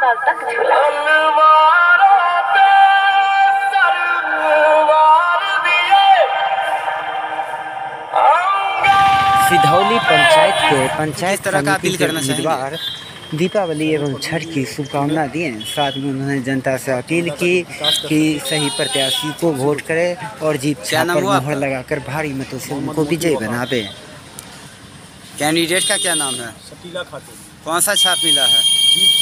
साल तक। झूला सिधौली पंचायत के पंचायत तरह का समिति अपील के करना उम्मीदवार दीपावली एवं छठ की शुभकामना दिए साथ में उन्होंने जनता से अपील की कि सही प्रत्याशी को वोट करें और जीत पर मोहर लगाकर भारी मतों से उनको विजयी बनावे कैंडिडेट का क्या नाम है? सतीला खातून कौन सा छाप मिला है? जीप